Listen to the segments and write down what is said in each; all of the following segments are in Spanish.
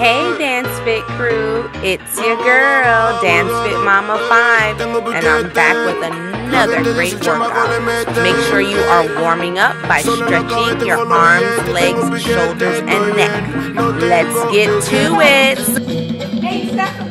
Hey Dance Fit crew, it's your girl, Dance Fit Mama 5, and I'm back with another great workout. Make sure you are warming up by stretching your arms, legs, shoulders, and neck. Let's get to it. Hey, step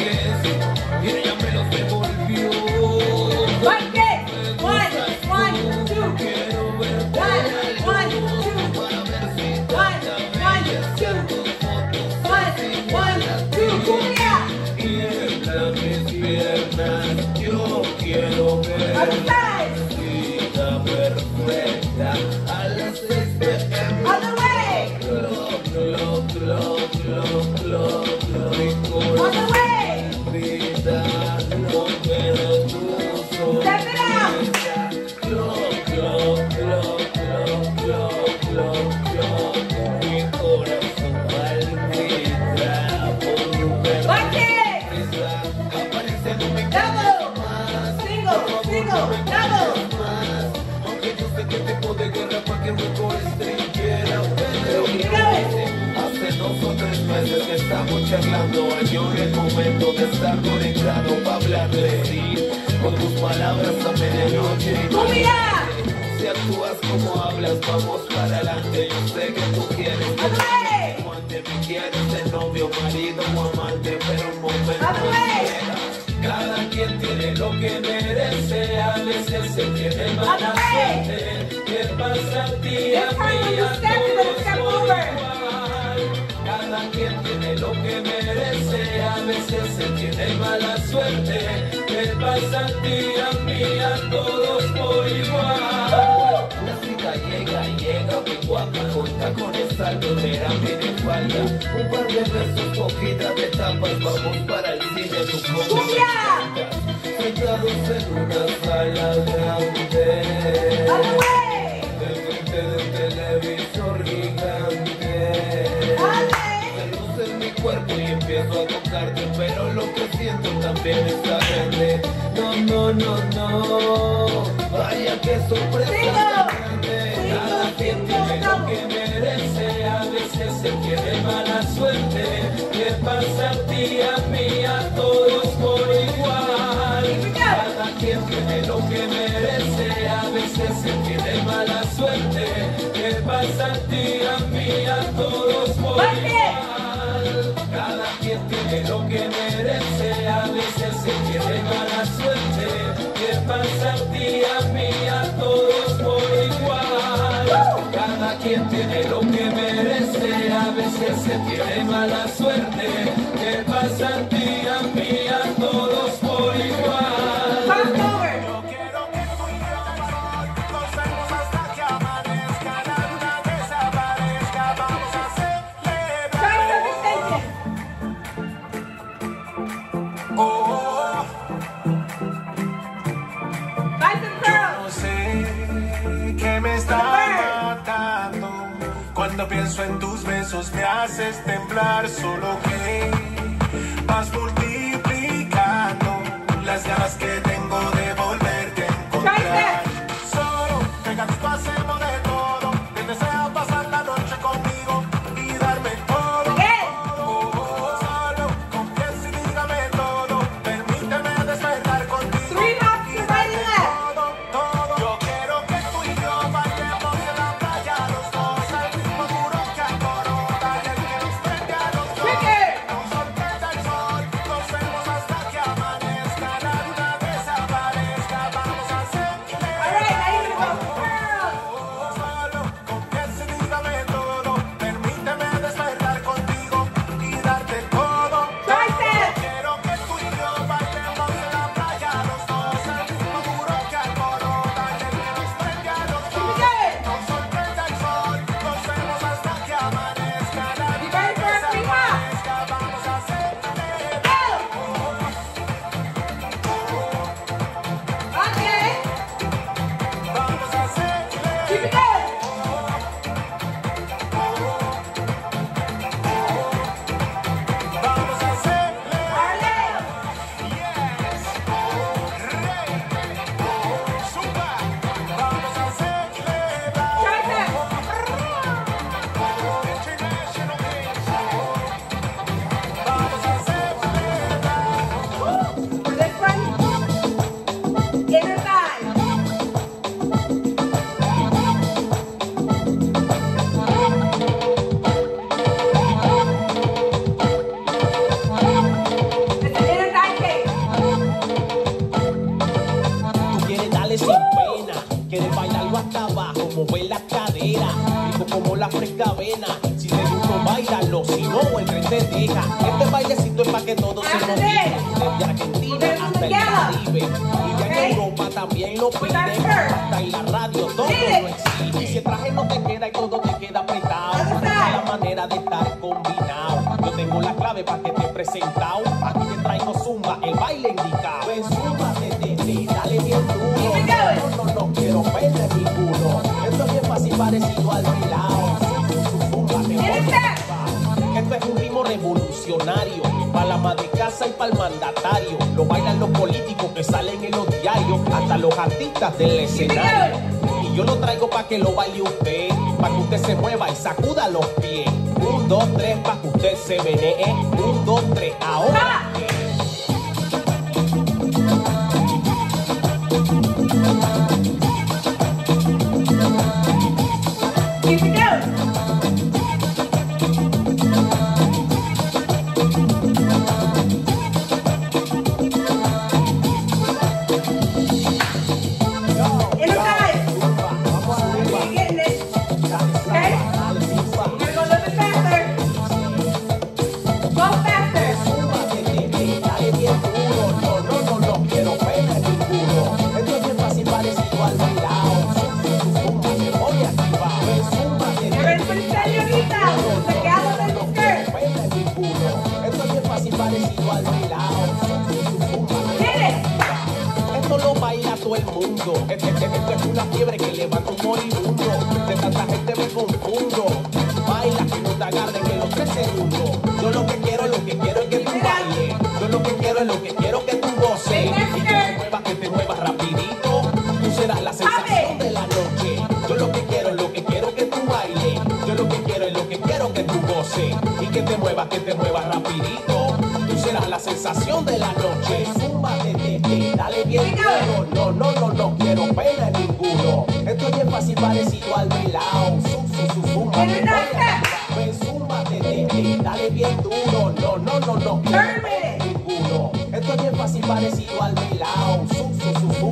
charlando, yo el momento de estar conectado para hablar de ti. Con tus palabras a medianoche. Cumbia. Si actúas como hablas, vamos para adelante. Yo sé que tú quieres amante, me quieres de novio, marido o amante, pero un momento espera. Cada quien tiene lo que merece, a veces se tiene mala suerte. ¿Qué pasa a ti, a mí, a todos lo que merece, a veces se tiene mala suerte. ¿Qué pasa a ti, a mí, a todos por igual? La cita llega, llega, muy guapa, con tacones altos, mira, tiene falda. Un par de besos, cogidas de tapas, vamos para el cine, tu Cumbia. Sentados en una sala grande. Cuerpo y empiezo a tocarte, pero lo que siento también está grande. No, no, no, no. Vaya que sorpresa Cada tiene lo que merece, a veces se tiene mala suerte. ¿Qué pasa a ti, a mí, a todos por igual? Cada quien tiene lo que merece, a veces se tiene mala suerte. ¿Qué pasa a ti, a mí, a todos por igual? Lo que merece, a veces se tiene mala suerte. ¿Qué pasa a ti, a mí, a todos por igual? Cada quien tiene lo que merece, a veces se tiene mala suerte. ¿Qué pasa a en tus besos me haces temblar, solo que vas multiplicando las ganas que tengo lo piden. Hasta en la radio todo lo exige. Y si el traje no te queda y todo te queda apretado. La manera de estar combinado. Yo tengo la clave para que te presentado. Aquí te traigo zumba, el baile indicado. Ven, zumba, tete, dale bien duro. No, no, no quiero perder ninguno. Esto es bien fácil, parecido al bailao. Zumba, te. Esto es un ritmo revolucionario para la ama de casa y para el mandatario. Lo bailan los políticos que salen en los hasta los artistas del escenario. Y yo lo traigo para que lo baile usted, para que usted se mueva y sacuda los pies. Un, dos, tres, para que usted se menee. Un, dos, tres, ahora. Esto es una fiebre que levanta un moribundo. De tanta gente me confundo. Baila que no te agarren en los tres segundos. Yo lo que quiero, lo que quiero es que tú bailes. Yo lo que quiero es lo que quiero que tú goces. Y que te muevas, que te muevas rapidito. Tú serás la sensación de la noche. Yo lo que quiero es lo que quiero que tú bailes. Yo lo que quiero es lo que quiero que tú goces. Y que te muevas, que te muevas rapidito. Tú serás la sensación de la noche. Tete, dale bien no parecido al bailao. Su, su, su, zúmbate, Ven, zúmbate, tete, dale bien duro. No, no, no, no. Esto es bien fácil, parecido al bailao. Su, su, su,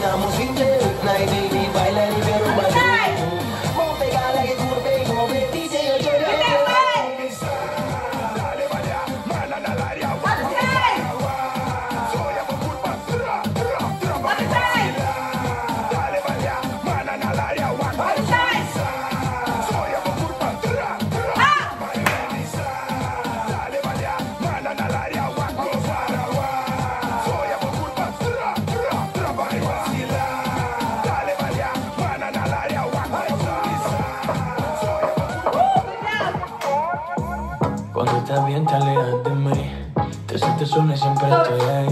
namos Sola y siempre estoy ahí.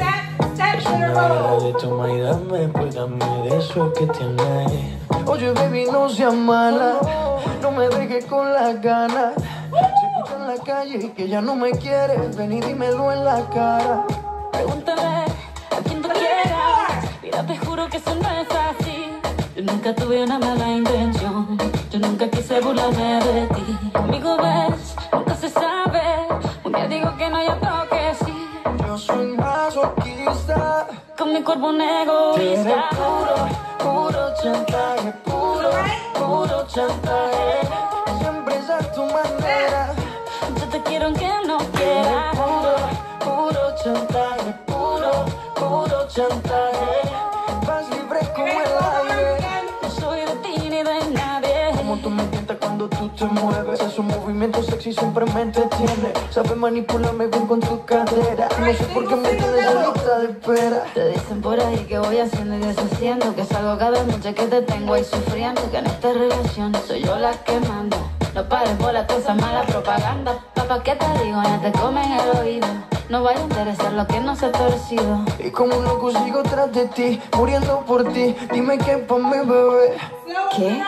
Es una guerra de toma y dame, pues dame de eso que tienes. Oye, baby, no seas mala. No me dejes con las ganas. Se escucha en la calle que ya no me quieres. Ven y dímelo en la cara. Pregúntale a quien tú quieras. Mira, te juro que eso no es así. Yo nunca tuve una mala intención. Yo nunca quise burlarme de ti. Conmigo ves, nunca se sabe. Un día digo que no, y soy masoquista. Con mi cuerpo un Eres egoísta. puro, puro chantaje. Puro, puro chantaje. Siempre es a tu manera. Yo te quiero aunque no Eres quieras. puro, puro chantaje. Puro, puro chantaje. Vas libre como el aire. No soy de ti ni de nadie. Como tú me tientas cuando tú te mueves Sexy siempre me entretiene. Sabes manipularme bien con tu cadera. No sé por qué me tienes en lista de espera. Te dicen por ahí que voy haciendo y deshaciendo Que salgo cada noche que te tengo ahí sufriendo Que en esta relación soy yo la que manda. No pares bola toda esa mala propaganda. Papá, ¿qué te digo? Ya te comen el oído. No vaya a interesar lo que no se ha torcido. Y como un loco sigo tras de ti Muriendo por ti. Dime qué pa' mi bebé. ¿Qué?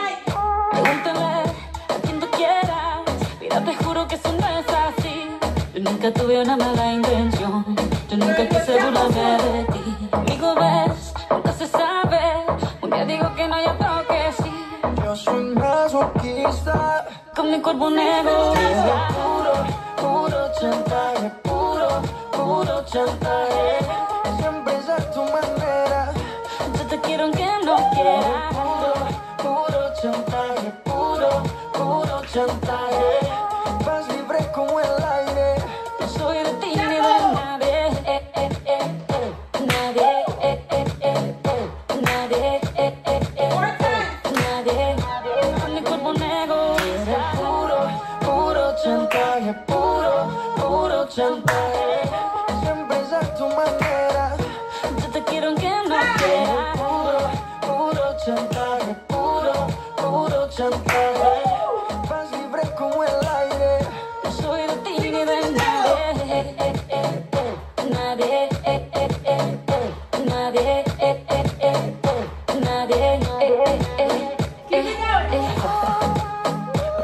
Pregúntale Yo nunca tuve una mala intención. Yo nunca quise burlarme de ti. Conmigo ves, nunca se sabe. Un día digo que no, y otro que sí Yo soy masoquista. Con mi cuerpo egoísta puro, puro chantaje Puro, puro chantaje. Siempre es a tu manera. Yo te quiero aunque no quieras. Puro, puro chantaje Puro, puro chantaje Nadie.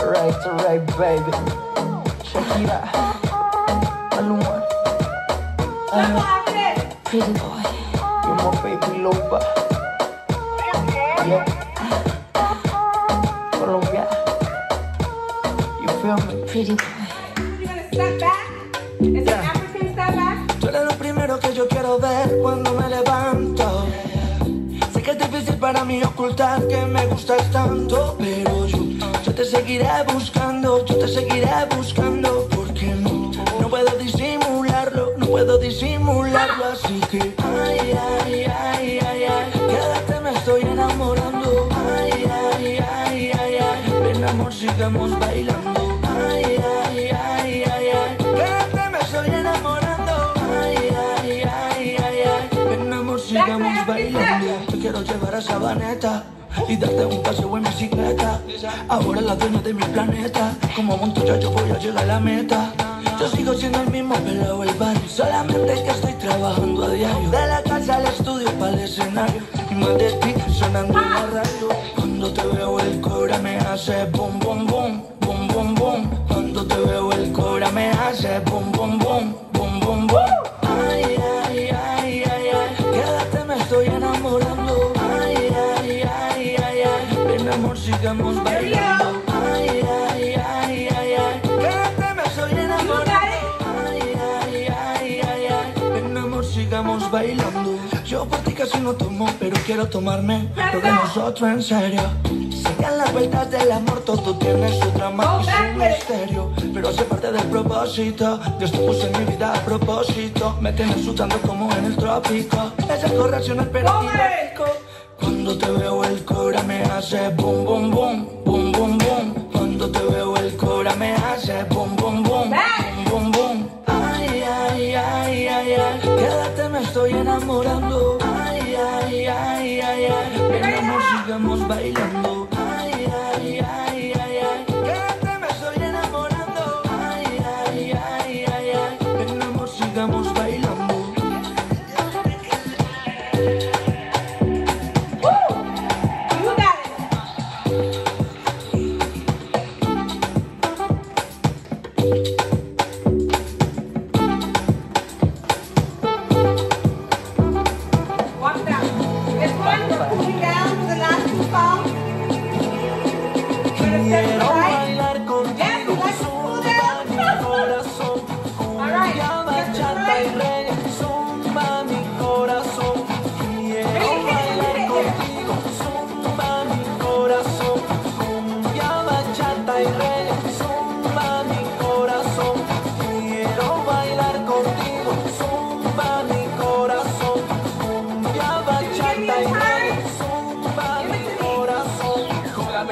Alright, alright, baby. Shakira, Maluma, Come on, Agnes. Pretty boy. you're my baby lover. Yeah. Colombia, you feel me? Pretty boy. You're gonna step back. Mí ocultar que me gustas tanto, pero yo, yo te seguiré buscando, yo te seguiré buscando, porque no, no puedo disimularlo, no puedo disimularlo, así que ay, ay, ay, ay, ay, quédate, me estoy enamorando, ay, ay, ay, ay, ay, ven amor, sigamos bailando, Y darte un paseo en bicicleta. Ahora la dueña de mi planeta. Como monto ya yo voy a llegar a la meta. Yo sigo siendo el mismo pelado el barrio. Solamente que estoy trabajando a diario. De la casa al estudio para el escenario. Y más de ti sonando en la radio. Cuando te veo el cobra me hace bum bum bum sigamos bailando. Yo por ti casi no tomo Pero quiero tomarme. Lo de nosotros en serio. Sigan las vueltas del amor Todo tiene su drama y su misterio. Pero hace parte del propósito. Dios te puso en mi vida a propósito. Me tienes sudando como en el trópico. Esa corrección al periférico Cuando te veo el cobra me hace bum bum bum Bum bum bum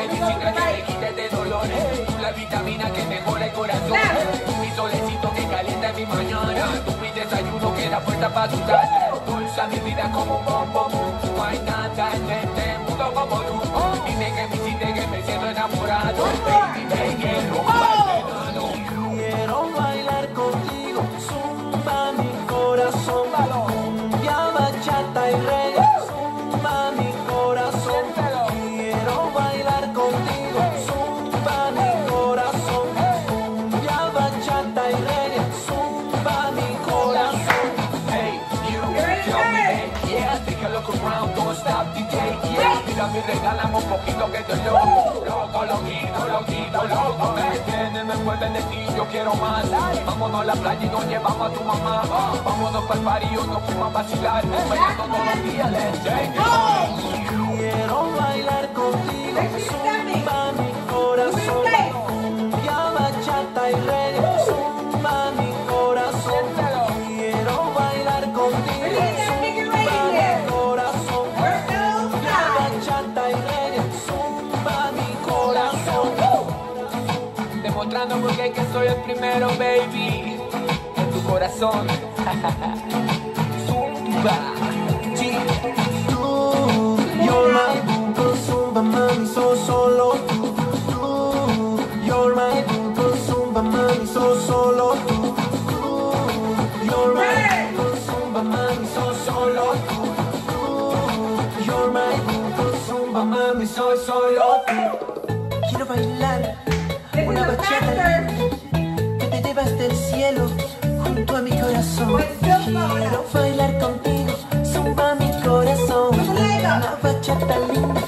medicina que me quite de dolores, tú la vitamina que mejora el corazón, mi solecito que calienta mi mañana, tú mi desayuno que da fuerza para sudar, dulce mi vida como un bombón, no hay nada en regalamos un poquito que estoy loco, loco, loquito, loquito, loco, me tienen, me envuelven de ti, yo quiero más, vámonos a la playa y nos llevamos a tu mamá, vámonos para el party, nos fuimos a vacilar, bailando todos los días, take it. Quiero bailar contigo, primero, baby, en tu corazón. zumba, sí. Tú, you're my boo, zumba, mami, so solo tú. You're my boo, zumba, mami, so solo you're my so solo you're my so solo. Quiero bailar. Una bachata. Chatalina.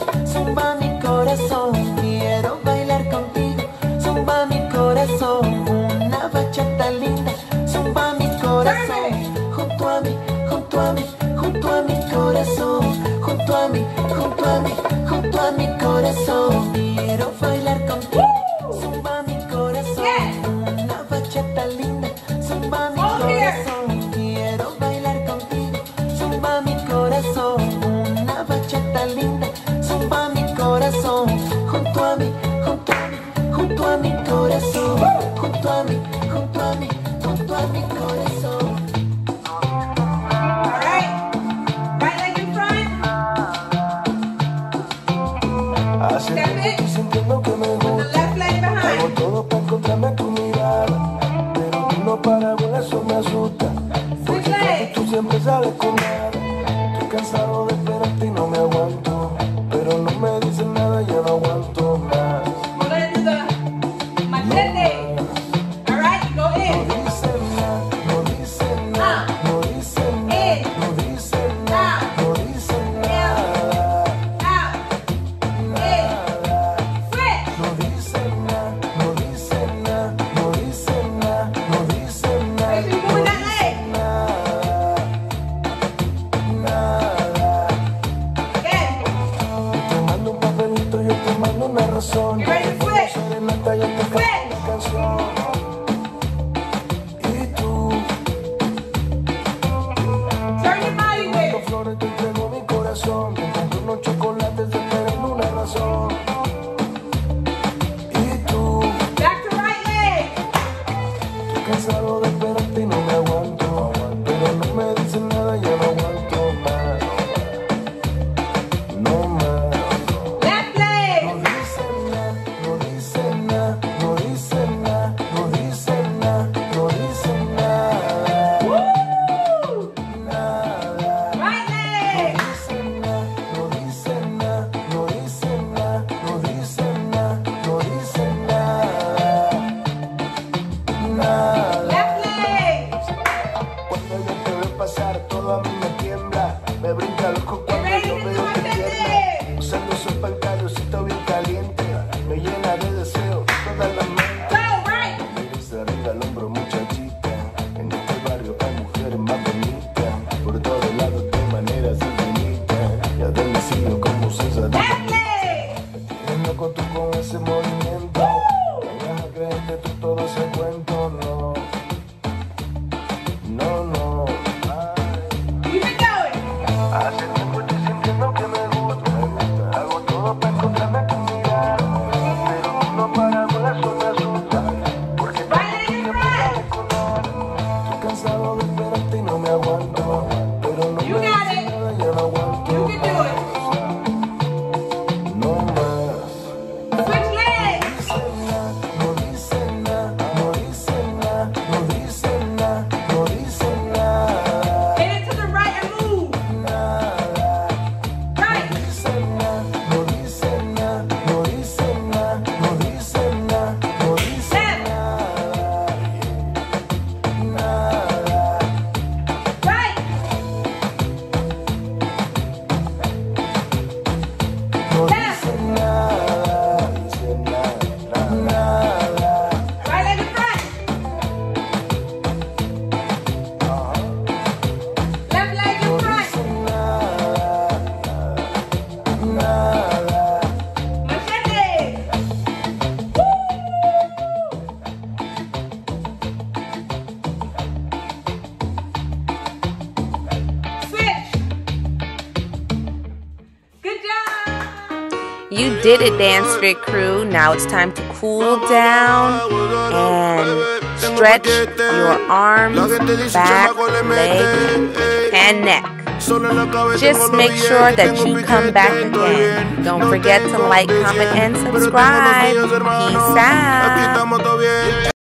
did Advanced Fit Crew. Now it's time to cool down and stretch your arms, back, leg, and neck. Just make sure that you come back again. Don't forget to like, comment, and subscribe. Peace out.